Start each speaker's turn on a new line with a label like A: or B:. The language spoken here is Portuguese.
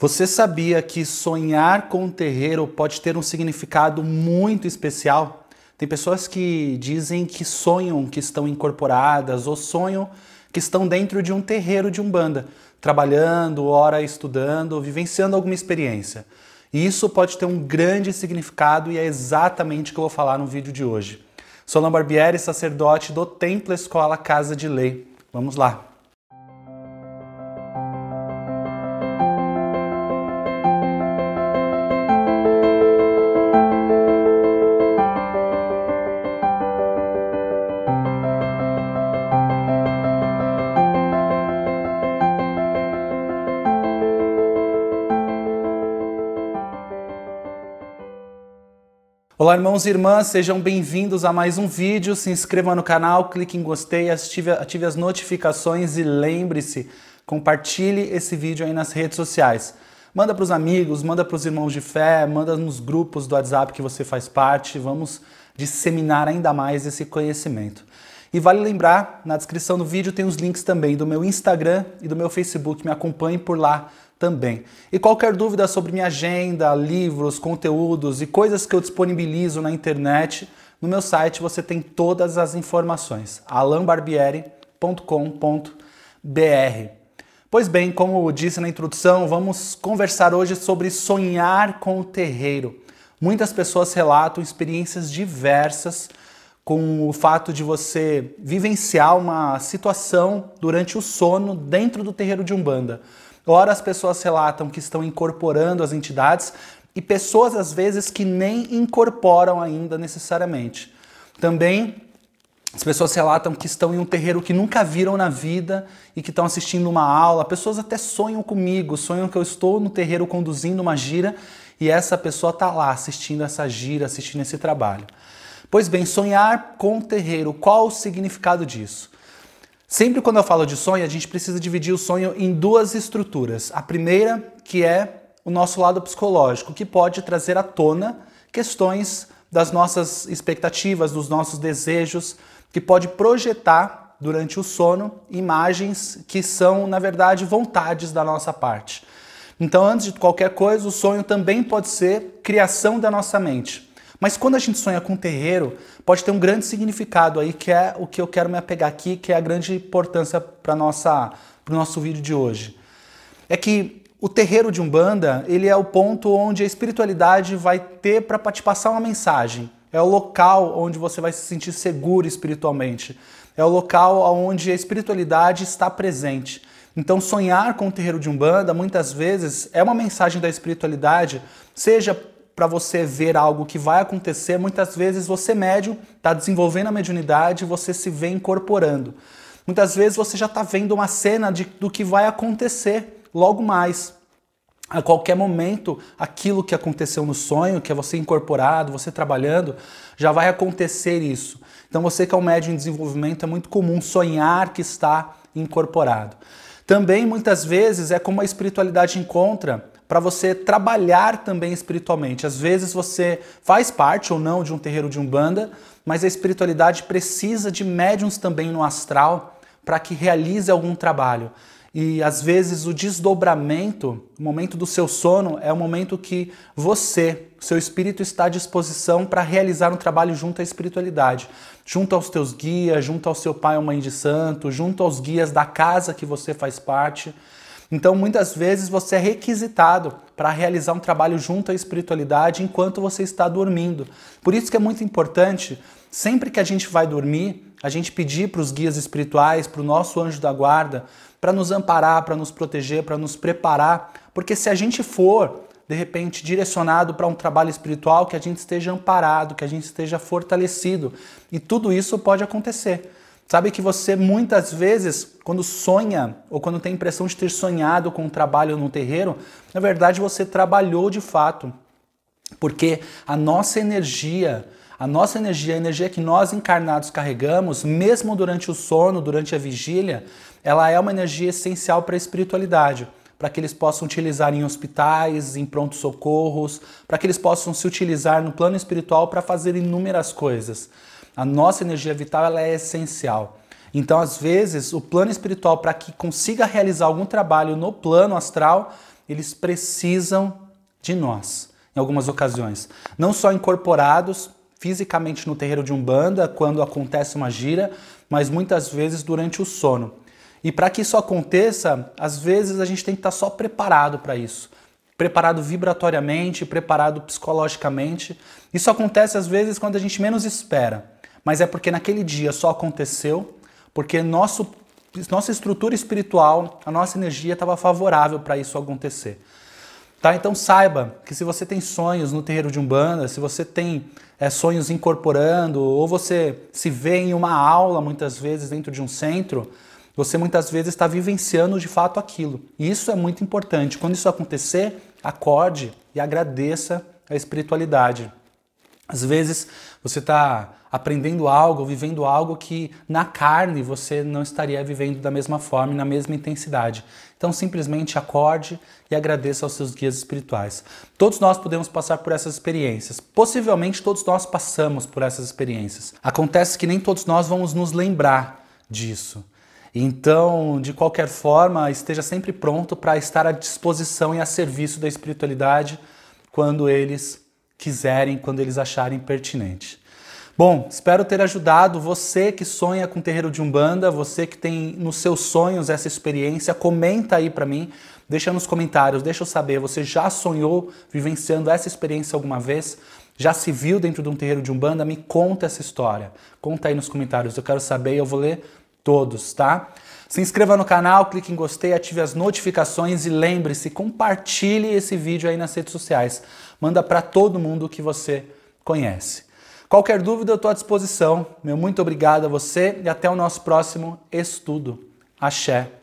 A: Você sabia que sonhar com um terreiro pode ter um significado muito especial? Tem pessoas que dizem que sonham que estão incorporadas ou sonham que estão dentro de um terreiro de umbanda, trabalhando, ora estudando, vivenciando alguma experiência. E isso pode ter um grande significado e é exatamente o que eu vou falar no vídeo de hoje. Sou Lan Barbieri, sacerdote do Templo Escola Casa de Lei. Vamos lá! Olá, irmãos e irmãs, sejam bem-vindos a mais um vídeo. Se inscreva no canal, clique em gostei, ative, ative as notificações e lembre-se, compartilhe esse vídeo aí nas redes sociais. Manda para os amigos, manda para os irmãos de fé, manda nos grupos do WhatsApp que você faz parte. Vamos disseminar ainda mais esse conhecimento. E vale lembrar, na descrição do vídeo tem os links também do meu Instagram e do meu Facebook. Me acompanhe por lá também. E qualquer dúvida sobre minha agenda, livros, conteúdos e coisas que eu disponibilizo na internet, no meu site você tem todas as informações, alanbarbieri.com.br. Pois bem, como disse na introdução, vamos conversar hoje sobre sonhar com o terreiro. Muitas pessoas relatam experiências diversas com o fato de você vivenciar uma situação durante o sono dentro do terreiro de Umbanda. Ora, as pessoas relatam que estão incorporando as entidades e pessoas, às vezes, que nem incorporam ainda necessariamente. Também as pessoas relatam que estão em um terreiro que nunca viram na vida e que estão assistindo uma aula. Pessoas até sonham comigo, sonham que eu estou no terreiro conduzindo uma gira e essa pessoa está lá assistindo essa gira, assistindo esse trabalho. Pois bem, sonhar com o terreiro, qual o significado disso? Sempre quando eu falo de sonho, a gente precisa dividir o sonho em duas estruturas. A primeira, que é o nosso lado psicológico, que pode trazer à tona questões das nossas expectativas, dos nossos desejos, que pode projetar durante o sono imagens que são, na verdade, vontades da nossa parte. Então, antes de qualquer coisa, o sonho também pode ser criação da nossa mente. Mas quando a gente sonha com terreiro, pode ter um grande significado aí, que é o que eu quero me apegar aqui, que é a grande importância para o nosso vídeo de hoje. É que o terreiro de Umbanda, ele é o ponto onde a espiritualidade vai ter para te passar uma mensagem. É o local onde você vai se sentir seguro espiritualmente. É o local onde a espiritualidade está presente. Então, sonhar com o terreiro de Umbanda, muitas vezes, é uma mensagem da espiritualidade, seja para você ver algo que vai acontecer, muitas vezes você médium está desenvolvendo a mediunidade você se vê incorporando. Muitas vezes você já está vendo uma cena de, do que vai acontecer logo mais. A qualquer momento, aquilo que aconteceu no sonho, que é você incorporado, você trabalhando, já vai acontecer isso. Então, você que é um médium em desenvolvimento, é muito comum sonhar que está incorporado. Também, muitas vezes, é como a espiritualidade encontra para você trabalhar também espiritualmente. Às vezes você faz parte ou não de um terreiro de umbanda, mas a espiritualidade precisa de médiums também no astral para que realize algum trabalho. E às vezes o desdobramento, o momento do seu sono, é o momento que você, seu espírito está à disposição para realizar um trabalho junto à espiritualidade, junto aos teus guias, junto ao seu pai ou mãe de santo, junto aos guias da casa que você faz parte. Então, muitas vezes você é requisitado para realizar um trabalho junto à espiritualidade enquanto você está dormindo. Por isso que é muito importante, sempre que a gente vai dormir, a gente pedir para os guias espirituais, para o nosso anjo da guarda, para nos amparar, para nos proteger, para nos preparar, porque se a gente for de repente direcionado para um trabalho espiritual, que a gente esteja amparado, que a gente esteja fortalecido. E tudo isso pode acontecer. Sabe que você muitas vezes, quando sonha ou quando tem a impressão de ter sonhado com um trabalho no terreiro, na verdade você trabalhou de fato. Porque a nossa energia, a nossa energia, a energia que nós encarnados carregamos, mesmo durante o sono, durante a vigília, ela é uma energia essencial para a espiritualidade para que eles possam utilizar em hospitais, em prontos socorros, para que eles possam se utilizar no plano espiritual para fazer inúmeras coisas. A nossa energia vital ela é essencial. Então, às vezes, o plano espiritual, para que consiga realizar algum trabalho no plano astral, eles precisam de nós em algumas ocasiões. Não só incorporados fisicamente no terreiro de Umbanda, quando acontece uma gira, mas muitas vezes durante o sono. E para que isso aconteça, às vezes a gente tem que estar só preparado para isso. Preparado vibratoriamente, preparado psicologicamente. Isso acontece às vezes quando a gente menos espera, mas é porque naquele dia só aconteceu, porque nosso, nossa estrutura espiritual, a nossa energia estava favorável para isso acontecer. Tá? Então saiba que se você tem sonhos no terreiro de Umbanda, se você tem é, sonhos incorporando, ou você se vê em uma aula muitas vezes dentro de um centro, você muitas vezes está vivenciando de fato aquilo. E isso é muito importante. Quando isso acontecer, acorde e agradeça a espiritualidade. Às vezes você está aprendendo algo, vivendo algo que na carne você não estaria vivendo da mesma forma e na mesma intensidade. Então simplesmente acorde e agradeça aos seus guias espirituais. Todos nós podemos passar por essas experiências. Possivelmente todos nós passamos por essas experiências. Acontece que nem todos nós vamos nos lembrar disso. Então, de qualquer forma, esteja sempre pronto para estar à disposição e a serviço da espiritualidade quando eles quiserem, quando eles acharem pertinente. Bom, espero ter ajudado você que sonha com terreiro de Umbanda, você que tem nos seus sonhos essa experiência, comenta aí para mim, deixa nos comentários, deixa eu saber, você já sonhou vivenciando essa experiência alguma vez? Já se viu dentro de um terreiro de Umbanda? Me conta essa história. Conta aí nos comentários, eu quero saber e eu vou ler todos, tá? Se inscreva no canal, clique em gostei, ative as notificações e lembre-se, compartilhe esse vídeo aí nas redes sociais. Manda para todo mundo que você conhece. Qualquer dúvida eu estou à disposição. Meu muito obrigado a você e até o nosso próximo estudo. Axé.